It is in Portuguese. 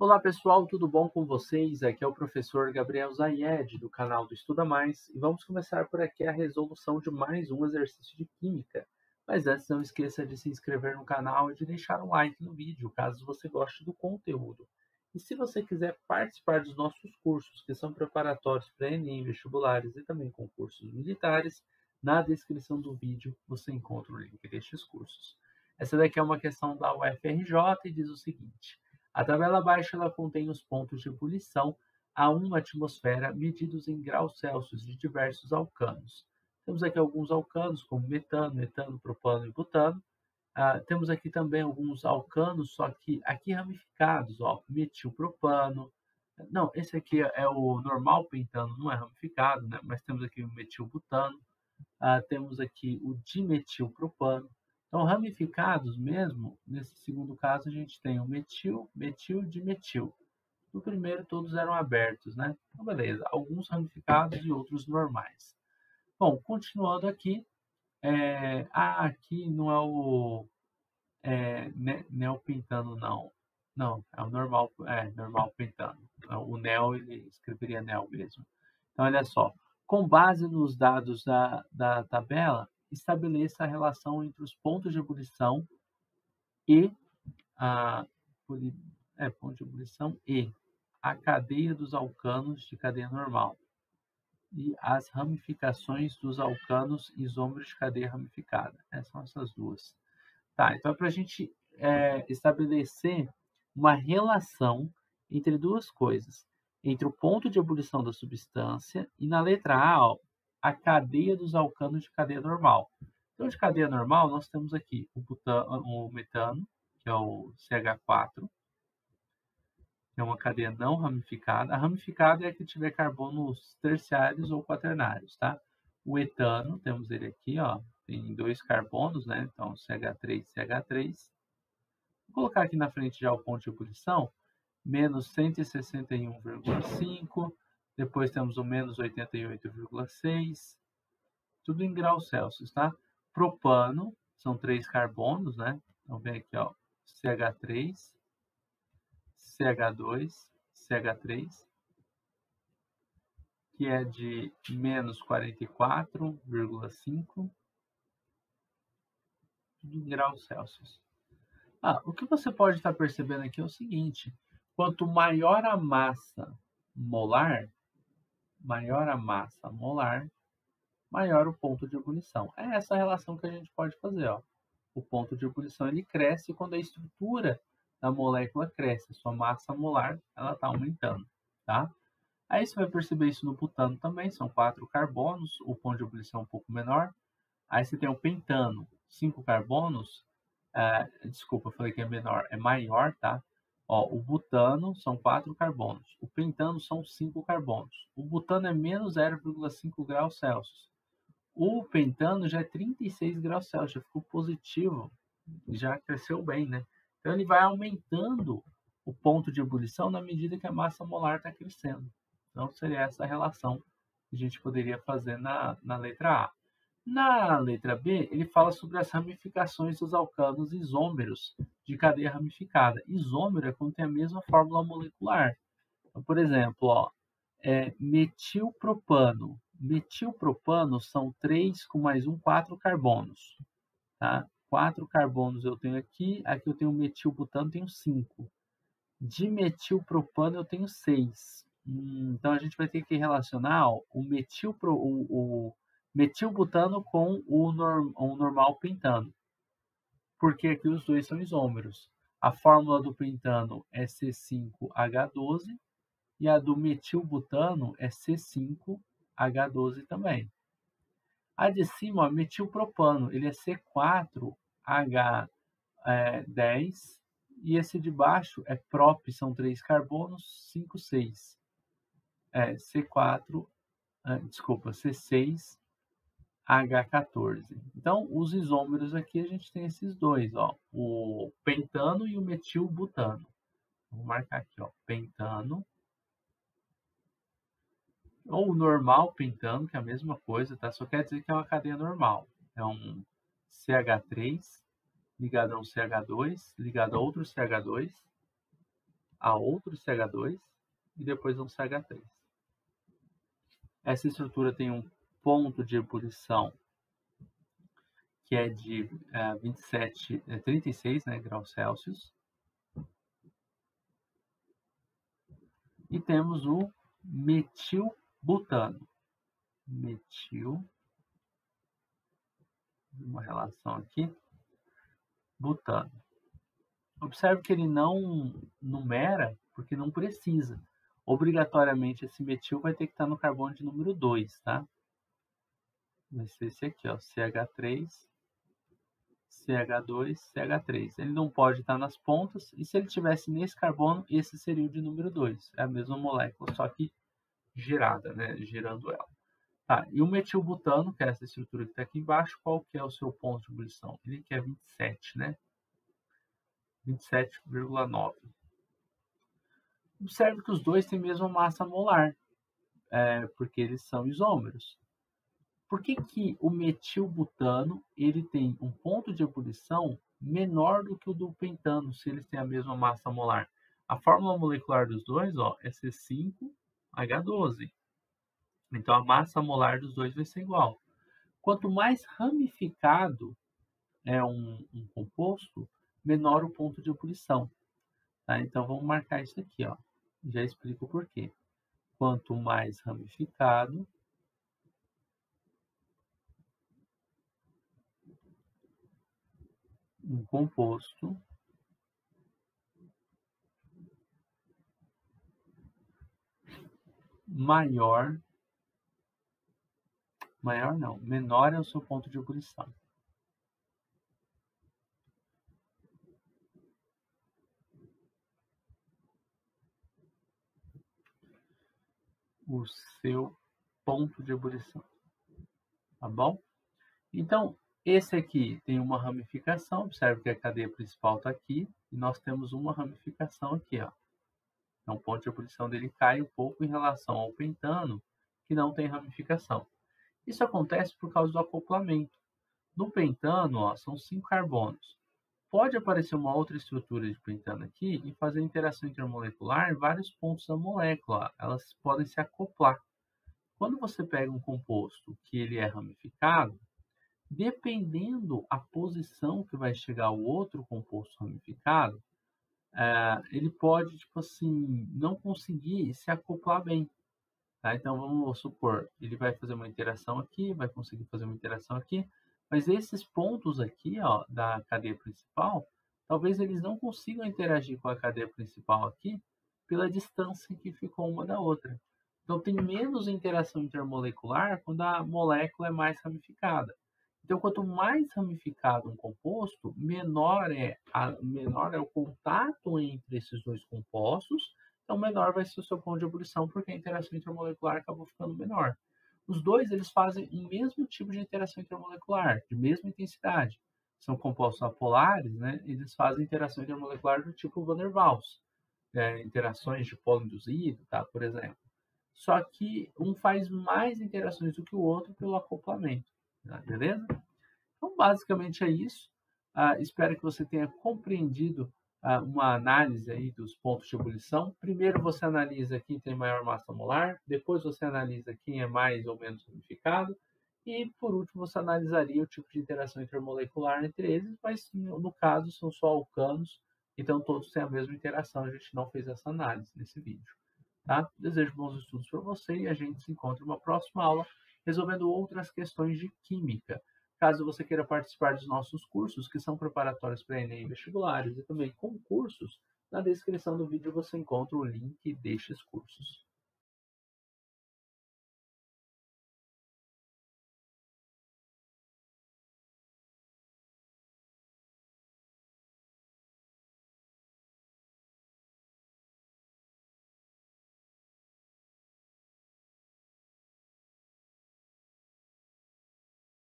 Olá pessoal, tudo bom com vocês? Aqui é o professor Gabriel Zayed do canal do Estuda Mais e vamos começar por aqui a resolução de mais um exercício de Química. Mas antes não esqueça de se inscrever no canal e de deixar um like no vídeo, caso você goste do conteúdo. E se você quiser participar dos nossos cursos, que são preparatórios para Enem, vestibulares e também concursos militares, na descrição do vídeo você encontra o link destes cursos. Essa daqui é uma questão da UFRJ e diz o seguinte: a tabela abaixo ela contém os pontos de ebulição a uma atmosfera medidos em graus Celsius de diversos alcanos. Temos aqui alguns alcanos, como metano, etano, propano e butano. Uh, temos aqui também alguns alcanos, só que aqui ramificados, ó, metilpropano. Não, esse aqui é o normal pentano, não é ramificado, né? mas temos aqui o metilbutano. Uh, temos aqui o dimetilpropano. Então, ramificados mesmo, nesse segundo caso, a gente tem o metil, metil, dimetil. No primeiro, todos eram abertos, né? Então, beleza. Alguns ramificados e outros normais. Bom, continuando aqui. É... Ah, aqui não é o é, ne neopentano, não. Não, é o normal, é, normal pentano. O neo, ele escreveria neo mesmo. Então, olha só. Com base nos dados da, da tabela, estabeleça a relação entre os pontos de ebulição e a é, ponto de ebulição e a cadeia dos alcanos de cadeia normal e as ramificações dos alcanos isômeros de cadeia ramificada. É, são essas duas. Tá, então é para a gente é, estabelecer uma relação entre duas coisas, entre o ponto de ebulição da substância e na letra A, ó, a cadeia dos alcanos de cadeia normal. Então, de cadeia normal, nós temos aqui o, butano, o metano, que é o CH4, que é uma cadeia não ramificada. A ramificada é a que tiver carbonos terciários ou quaternários, tá? O etano, temos ele aqui, ó, tem dois carbonos, né? Então, CH3 e CH3. Vou colocar aqui na frente já o ponto de ebulição, menos 161,5 depois temos o menos 88,6. Tudo em graus Celsius, tá? Propano, são três carbonos, né? Então vem aqui, ó, CH3, CH2, CH3, que é de menos 44,5 tudo em graus Celsius. Ah, o que você pode estar percebendo aqui é o seguinte: quanto maior a massa molar, maior a massa molar, maior o ponto de ebulição. É essa relação que a gente pode fazer. Ó. O ponto de ebulição ele cresce quando a estrutura da molécula cresce, sua massa molar ela está aumentando. Tá? Aí você vai perceber isso no butano também, são quatro carbonos, o ponto de ebulição é um pouco menor. Aí você tem o pentano, cinco carbonos, é, desculpa, eu falei que é menor, é maior, tá? Ó, o butano são 4 carbonos, o pentano são 5 carbonos. O butano é menos 0,5 graus Celsius. O pentano já é 36 graus Celsius, já ficou positivo, já cresceu bem, né? Então ele vai aumentando o ponto de ebulição na medida que a massa molar está crescendo. Então seria essa relação que a gente poderia fazer na, na letra A. Na letra B, ele fala sobre as ramificações dos alcanos isômeros de cadeia ramificada. Isômero é quando tem a mesma fórmula molecular. Então, por exemplo, ó, é, metilpropano. Metilpropano são 3 com mais um, 4 carbonos. Tá? 4 carbonos eu tenho aqui, aqui eu tenho metilbutano, tenho 5. Dimetilpropano eu tenho 6. Hum, então a gente vai ter que relacionar ó, o metilpro, o, o metilbutano com o, norm, normal pentano, porque aqui os dois são isômeros. A fórmula do pentano é C5H12 e a do metilbutano é C5H12 também. A de cima, ó, metilpropano, ele é C4H10 e esse de baixo é prop, são três carbonos, 5, 6. É, C4, ah, desculpa, C6 H14. Então, os isômeros aqui a gente tem esses dois, ó, o pentano e o metilbutano. Vou marcar aqui, ó, pentano ou o normal pentano, que é a mesma coisa, tá? Só quer dizer que é uma cadeia normal. É um CH3 ligado a um CH2, ligado a outro CH2. a outro CH2 e depois um CH3. Essa estrutura tem um ponto de ebulição que é de é, 27, é, 36 né, graus Celsius. E temos o metilbutano. Metil, uma relação aqui, butano. Observe que ele não numera, porque não precisa. Obrigatoriamente, esse metil vai ter que estar no carbono de número 2, tá? Vai ser esse aqui, ó, CH3, CH2, CH3. Ele não pode estar nas pontas, e se ele tivesse nesse carbono, esse seria o de número 2. É a mesma molécula, só que girada, né? Girando ela. Tá, e o metilbutano, que é essa estrutura que está aqui embaixo, qual que é o seu ponto de ebulição? Ele quer 27, né? 27,9. Observe que os dois têm a mesma massa molar, é, porque eles são isômeros. Por que, que o metilbutano ele tem um ponto de ebulição menor do que o do pentano, se eles têm a mesma massa molar? A fórmula molecular dos dois ó, é C5H12. Então a massa molar dos dois vai ser igual. Quanto mais ramificado é um, um composto, menor o ponto de ebulição. Tá? Então vamos marcar isso aqui. Ó. Já explico o porquê. Quanto mais ramificado, um composto maior, maior não, menor é o seu ponto de ebulição. O seu ponto de ebulição. Tá bom? Então, esse aqui tem uma ramificação, observe que a cadeia principal está aqui, e nós temos uma ramificação aqui, ó. Então, o ponto de ebulição dele cai um pouco em relação ao pentano, que não tem ramificação. Isso acontece por causa do acoplamento. No pentano, ó, são cinco carbonos. Pode aparecer uma outra estrutura de pentano aqui e fazer interação intermolecular em vários pontos da molécula. Elas podem se acoplar. Quando você pega um composto que ele é ramificado, dependendo a posição que vai chegar o outro composto ramificado, é, ele pode, tipo assim, não conseguir se acoplar bem. Tá? Então, vamos supor, ele vai fazer uma interação aqui, vai conseguir fazer uma interação aqui, mas esses pontos aqui, ó, da cadeia principal, talvez eles não consigam interagir com a cadeia principal aqui pela distância que ficou uma da outra. Então, tem menos interação intermolecular quando a molécula é mais ramificada. Então, quanto mais ramificado um composto, menor é, a, menor é o contato entre esses dois compostos, então menor vai ser o seu ponto de ebulição, porque a interação intermolecular acabou ficando menor. Os dois eles fazem o mesmo tipo de interação intermolecular, de mesma intensidade. São compostos apolares, né? Eles fazem interação intermolecular do tipo Van der Waals, é, interações de polo induzido, tá? Por exemplo. Só que um faz mais interações do que o outro pelo acoplamento. Tá? Beleza? Então, basicamente é isso. Uh, espero que você tenha compreendido uh, uma análise aí dos pontos de ebulição. Primeiro você analisa quem tem maior massa molar, depois você analisa quem é mais ou menos ramificado, e por último você analisaria o tipo de interação intermolecular entre eles, mas no, caso são só alcanos, então todos têm a mesma interação, a gente não fez essa análise nesse vídeo. Tá? Desejo bons estudos para você e a gente se encontra numa próxima aula resolvendo outras questões de química. Caso você queira participar dos nossos cursos, que são preparatórios para Enem vestibulares, e também concursos, na descrição do vídeo você encontra o link destes cursos.